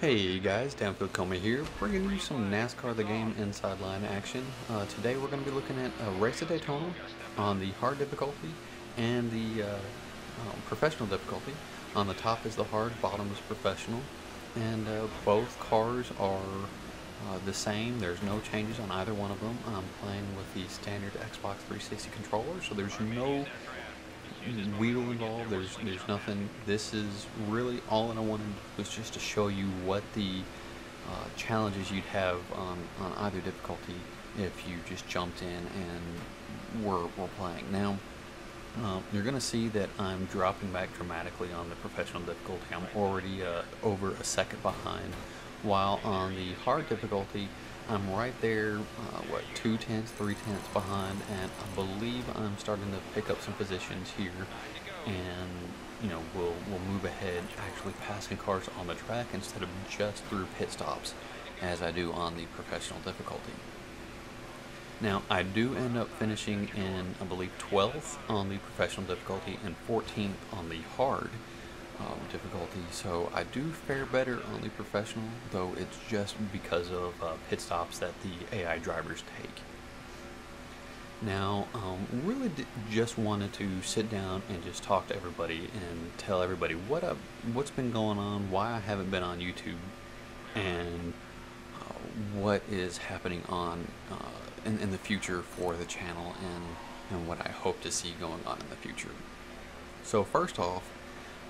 Hey guys, Downfield Coma here, bringing you some NASCAR The Game Inside Line action. Uh, today we're going to be looking at a race at Daytona on the hard difficulty and the uh, um, professional difficulty. On the top is the hard, bottom is professional, and uh, both cars are uh, the same. There's no changes on either one of them. I'm playing with the standard Xbox 360 controller, so there's no wheel involved. There's there's nothing. This is really all I wanted was just to show you what the uh, challenges you'd have on, on either difficulty if you just jumped in and were, were playing. Now, uh, you're going to see that I'm dropping back dramatically on the professional difficulty. I'm already uh, over a second behind, while on the hard difficulty, I'm right there, uh, what, two tenths, three tenths behind, and I believe I'm starting to pick up some positions here, and you know, we'll we'll move ahead, actually passing cars on the track instead of just through pit stops, as I do on the professional difficulty. Now, I do end up finishing in, I believe, 12th on the professional difficulty and 14th on the hard um, difficulty. So I do fare better on the professional, though it's just because of uh, pit stops that the AI drivers take. Now, um, really just wanted to sit down and just talk to everybody and tell everybody what up, what's been going on, why I haven't been on YouTube, and uh, what is happening on uh, in, in the future for the channel and, and what I hope to see going on in the future. So first off,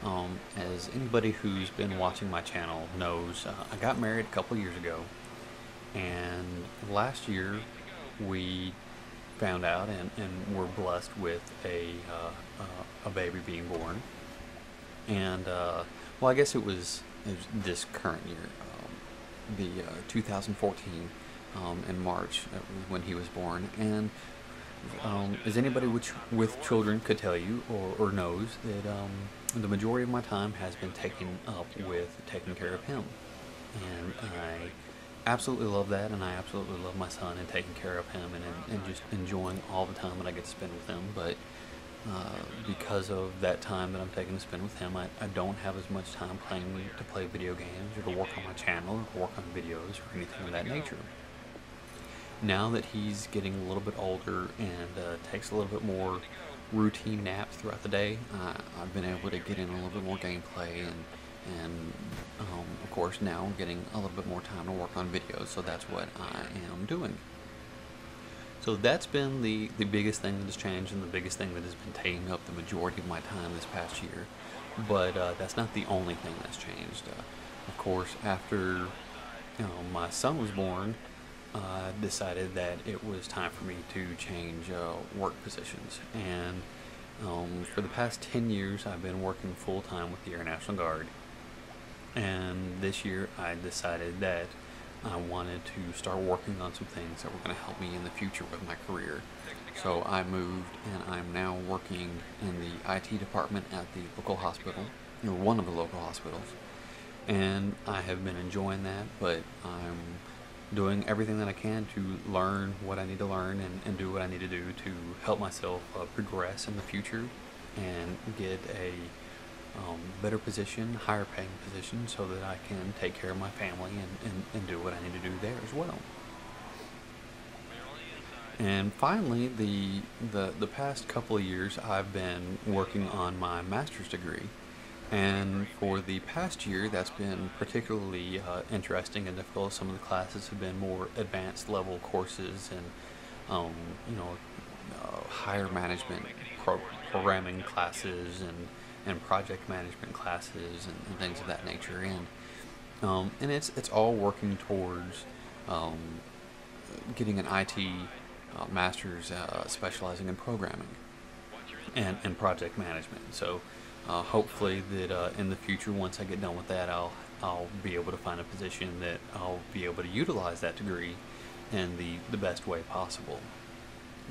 um, as anybody who's been watching my channel knows, uh, I got married a couple years ago, and last year we found out and, and were blessed with a uh, uh, a baby being born. And uh, well, I guess it was, it was this current year, um, the uh, 2014 um, in March when he was born, and um, as anybody with, with children could tell you or, or knows that um, the majority of my time has been taken up with taking care of him. And I absolutely love that, and I absolutely love my son and taking care of him and, and just enjoying all the time that I get to spend with him. But uh, because of that time that I'm taking to spend with him, I, I don't have as much time playing to play video games or to work on my channel or to work on videos or anything of that nature now that he's getting a little bit older and uh, takes a little bit more routine naps throughout the day, uh, I've been able to get in a little bit more gameplay and and um, of course now I'm getting a little bit more time to work on videos so that's what I am doing. So that's been the, the biggest thing that has changed and the biggest thing that has been taking up the majority of my time this past year. But uh, that's not the only thing that's changed. Uh, of course, after you know, my son was born, uh, decided that it was time for me to change uh, work positions. And um, for the past 10 years, I've been working full time with the Air National Guard. And this year, I decided that I wanted to start working on some things that were going to help me in the future with my career. So I moved, and I'm now working in the IT department at the local hospital, or one of the local hospitals. And I have been enjoying that, but I'm doing everything that I can to learn what I need to learn and, and do what I need to do to help myself uh, progress in the future and get a um, better position, higher paying position, so that I can take care of my family and, and, and do what I need to do there as well. And finally, the, the, the past couple of years, I've been working on my master's degree. And for the past year, that's been particularly uh, interesting and difficult. Some of the classes have been more advanced level courses and, um, you know, uh, higher management pro- programming classes and, and project management classes and, and things of that nature. And um, and it's it's all working towards um, getting an IT uh, master's uh, specializing in programming and, and project management. So uh, hopefully that uh, in the future, once I get done with that, I'll I'll be able to find a position that I'll be able to utilize that degree in the the best way possible.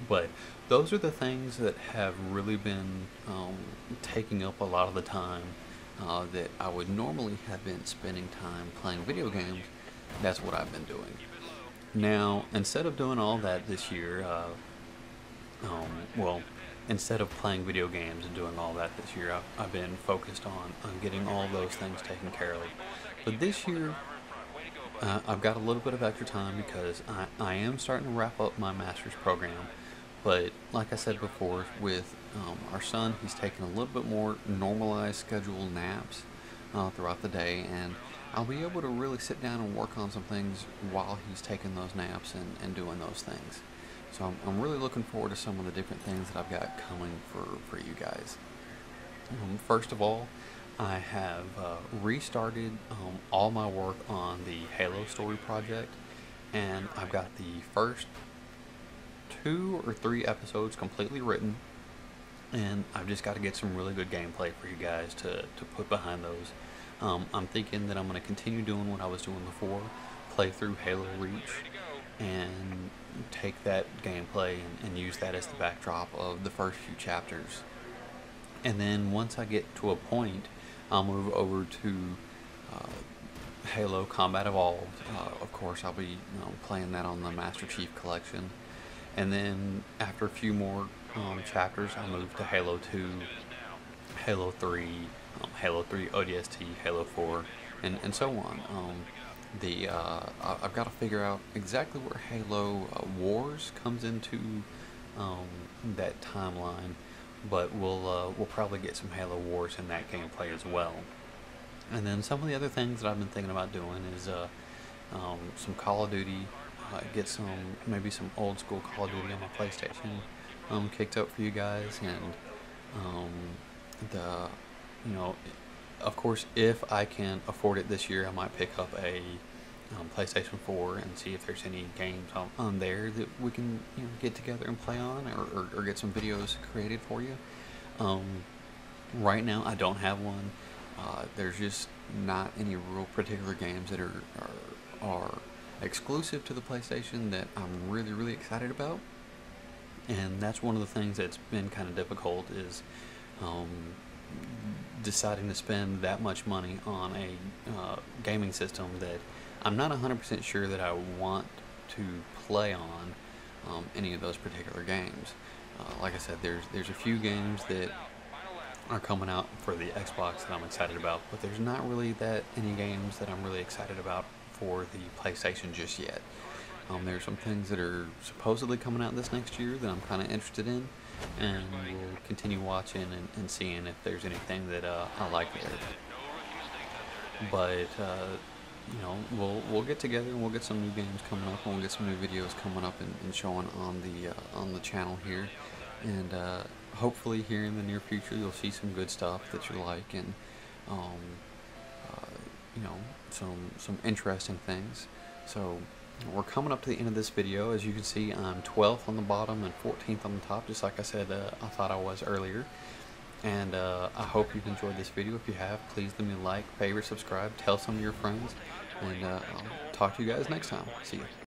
But those are the things that have really been um, taking up a lot of the time uh, that I would normally have been spending time playing video games. That's what I've been doing. Now, instead of doing all that this year, uh, um, well, instead of playing video games and doing all that this year, I've, I've been focused on, on getting all those things taken care of. But this year, uh, I've got a little bit of extra time because I, I am starting to wrap up my master's program. But like I said before, with um, our son, he's taking a little bit more normalized scheduled naps uh, throughout the day, and I'll be able to really sit down and work on some things while he's taking those naps and, and doing those things. So I'm, I'm really looking forward to some of the different things that I've got coming for, for you guys. Um, first of all, I have uh, restarted um, all my work on the Halo story project, and I've got the first two or three episodes completely written, and I've just got to get some really good gameplay for you guys to, to put behind those. Um, I'm thinking that I'm going to continue doing what I was doing before, play through Halo Reach, and take that gameplay and, and use that as the backdrop of the first few chapters. And then once I get to a point, I'll move over to uh, Halo Combat Evolved. Uh, of course, I'll be you know, playing that on the Master Chief Collection. And then after a few more um, chapters, I'll move to Halo 2, Halo 3, um, Halo 3 ODST, Halo 4, and, and so on. Um, the uh, I've got to figure out exactly where Halo uh, Wars comes into um, that timeline, but we'll uh, we'll probably get some Halo Wars in that gameplay as well. And then some of the other things that I've been thinking about doing is uh, um, some Call of Duty, uh, get some maybe some old school Call of Duty on my PlayStation um, kicked up for you guys, and um, the you know of course, if I can afford it this year, I might pick up a um, PlayStation 4 and see if there's any games on, on there that we can you know, get together and play on or, or, or get some videos created for you. Um, right now, I don't have one. Uh, there's just not any real particular games that are, are, are exclusive to the PlayStation that I'm really, really excited about. And that's one of the things that's been kind of difficult is um, deciding to spend that much money on a uh, gaming system that I'm not 100% sure that I want to play on um, any of those particular games. Uh, like I said, there's there's a few games that are coming out for the Xbox that I'm excited about, but there's not really that any games that I'm really excited about for the PlayStation just yet. Um, there's some things that are supposedly coming out this next year that I'm kind of interested in and we'll continue watching and, and seeing if there's anything that uh, I like there. But uh, you know, we'll we'll get together and we'll get some new games coming up, and we'll get some new videos coming up and, and showing on the uh, on the channel here, and uh, hopefully here in the near future you'll see some good stuff that you like and um, uh, you know some some interesting things. So we're coming up to the end of this video. As you can see, I'm 12th on the bottom and 14th on the top, just like I said uh, I thought I was earlier. And uh, I hope you've enjoyed this video. If you have, please leave me a like, favorite, subscribe, tell some of your friends, and uh, I'll talk to you guys next time. See you.